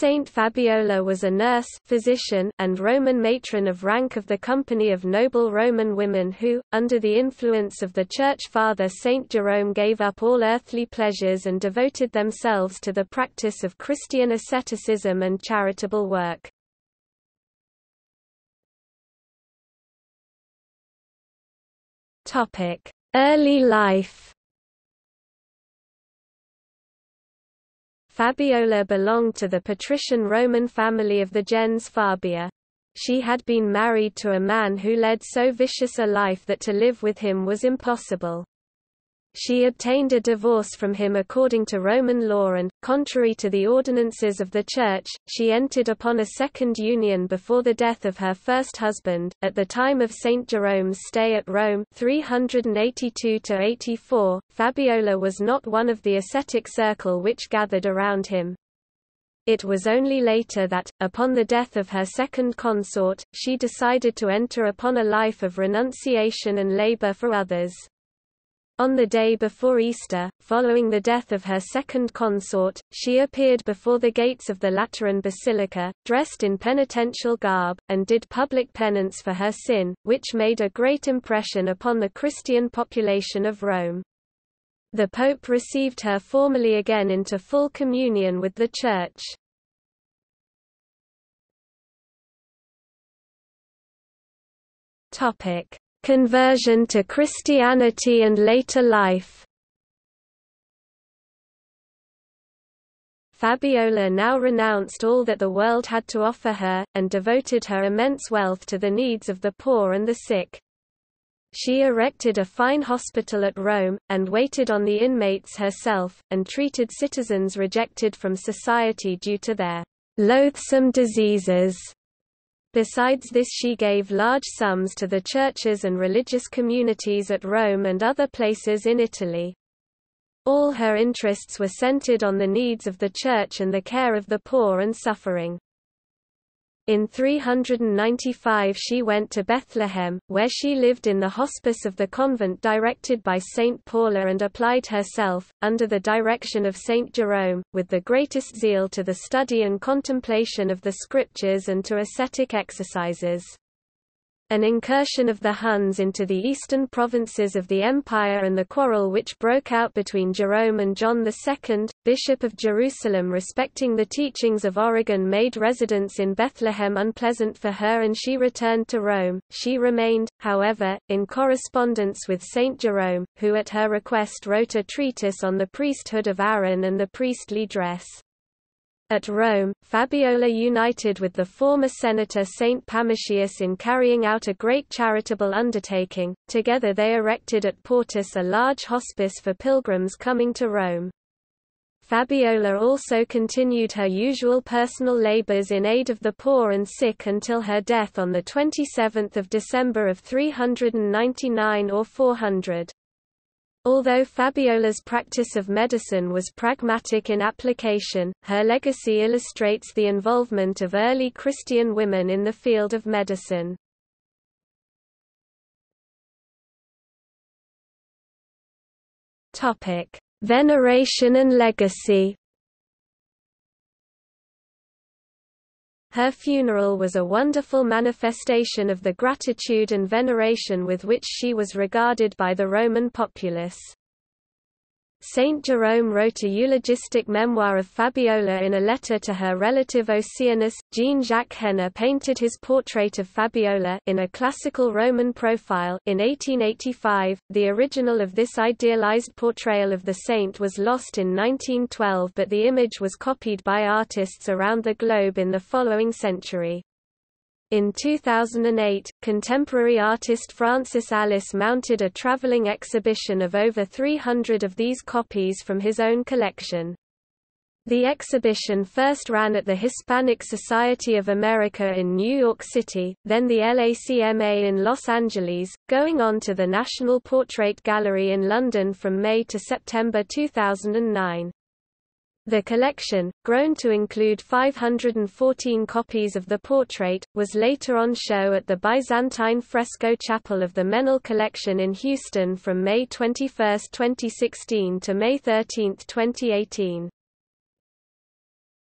Saint Fabiola was a nurse physician and Roman matron of rank of the company of noble Roman women who, under the influence of the Church Father Saint Jerome gave up all earthly pleasures and devoted themselves to the practice of Christian asceticism and charitable work. Early life Fabiola belonged to the patrician Roman family of the gens Fabia. She had been married to a man who led so vicious a life that to live with him was impossible. She obtained a divorce from him according to Roman law and, contrary to the ordinances of the Church, she entered upon a second union before the death of her first husband. At the time of St. Jerome's stay at Rome 382–84, Fabiola was not one of the ascetic circle which gathered around him. It was only later that, upon the death of her second consort, she decided to enter upon a life of renunciation and labor for others. On the day before Easter, following the death of her second consort, she appeared before the gates of the Lateran Basilica, dressed in penitential garb, and did public penance for her sin, which made a great impression upon the Christian population of Rome. The Pope received her formally again into full communion with the Church. Conversion to Christianity and later life Fabiola now renounced all that the world had to offer her, and devoted her immense wealth to the needs of the poor and the sick. She erected a fine hospital at Rome, and waited on the inmates herself, and treated citizens rejected from society due to their loathsome diseases. Besides this she gave large sums to the churches and religious communities at Rome and other places in Italy. All her interests were centered on the needs of the Church and the care of the poor and suffering. In 395 she went to Bethlehem, where she lived in the hospice of the convent directed by Saint Paula and applied herself, under the direction of Saint Jerome, with the greatest zeal to the study and contemplation of the scriptures and to ascetic exercises. An incursion of the Huns into the eastern provinces of the empire and the quarrel which broke out between Jerome and John II, Bishop of Jerusalem respecting the teachings of Origen made residence in Bethlehem unpleasant for her and she returned to Rome. She remained, however, in correspondence with Saint Jerome, who at her request wrote a treatise on the priesthood of Aaron and the priestly dress. At Rome, Fabiola united with the former senator Saint Pammachius in carrying out a great charitable undertaking. Together they erected at Portus a large hospice for pilgrims coming to Rome. Fabiola also continued her usual personal labors in aid of the poor and sick until her death on 27 December of 399 or 400. Although Fabiola's practice of medicine was pragmatic in application, her legacy illustrates the involvement of early Christian women in the field of medicine. Veneration and legacy Her funeral was a wonderful manifestation of the gratitude and veneration with which she was regarded by the Roman populace. Saint Jerome wrote a eulogistic memoir of Fabiola in a letter to her relative Oceanus. Jean-Jacques Henner painted his portrait of Fabiola in a classical Roman profile in 1885. The original of this idealized portrayal of the saint was lost in 1912 but the image was copied by artists around the globe in the following century. In 2008, contemporary artist Francis Alÿs mounted a traveling exhibition of over 300 of these copies from his own collection. The exhibition first ran at the Hispanic Society of America in New York City, then the LACMA in Los Angeles, going on to the National Portrait Gallery in London from May to September 2009. The collection, grown to include 514 copies of the portrait, was later on show at the Byzantine Fresco Chapel of the Menil Collection in Houston from May 21, 2016 to May 13, 2018.